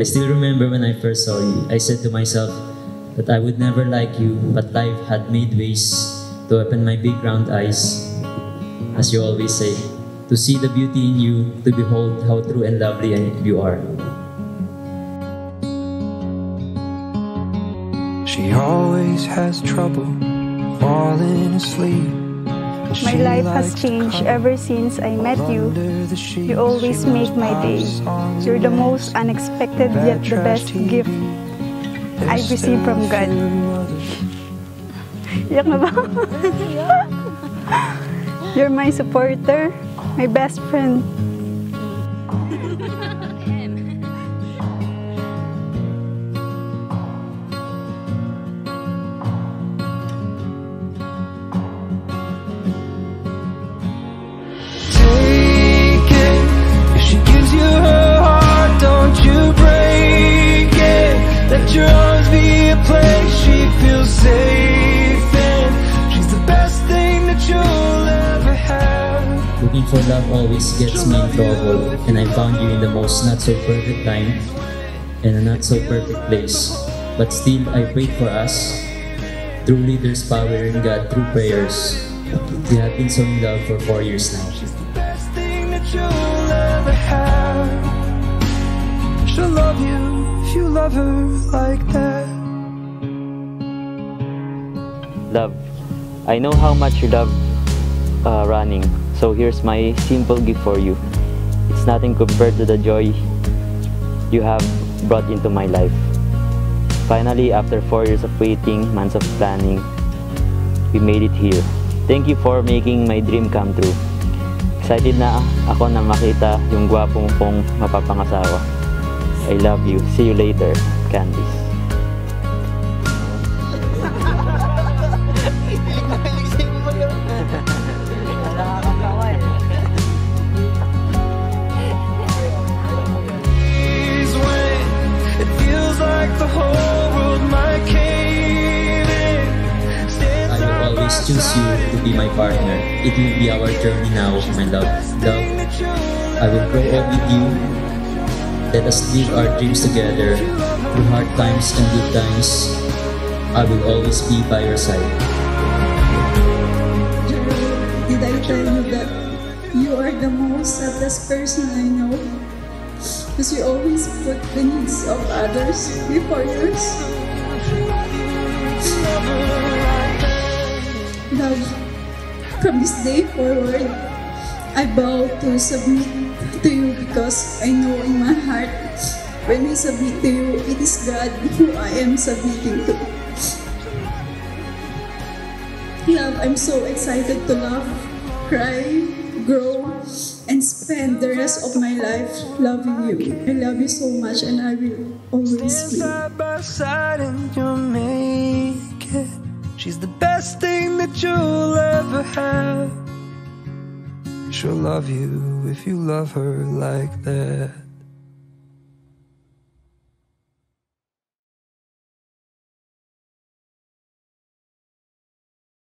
I still remember when I first saw you, I said to myself that I would never like you, but life had made ways to open my big round eyes. As you always say, to see the beauty in you, to behold how true and lovely you are. She always has trouble falling asleep. My life has changed ever since I met you. You always make my day. You're the most unexpected yet the best gift I've received from God. Iyak na ba? You're my supporter, my best friend. For love always gets me in trouble, and I found you in the most not so perfect time and a not so perfect place. But still, I prayed for us. Truly, there's power in God through prayers. We have been so in love for four years now. She's the best thing that you'll ever have. She'll love you if you love her like that. Love, I know how much you love uh, running, so here's my simple gift for you. It's nothing compared to the joy you have brought into my life. Finally, after four years of waiting, months of planning, we made it here. Thank you for making my dream come true. Excited na ako na makita yung gwapong kong mapapangasawa. I love you. See you later, Candice. Choose you to be my partner. It will be our journey now, my love. Love, I will grow up with you. Let us live our dreams together through hard times and good times. I will always be by your side. Did I tell you that you are the most selfless person I know? Because you always put the needs of others before yours. Love, from this day forward, I vow to submit to you because I know in my heart when I submit to you, it is God who I am submitting to. Love, I'm so excited to love, cry, grow, and spend the rest of my life loving you. I love you so much and I will always Stand be. side by side and you'll make it. She's the best thing that you'll ever have. She'll love you if you love her like that.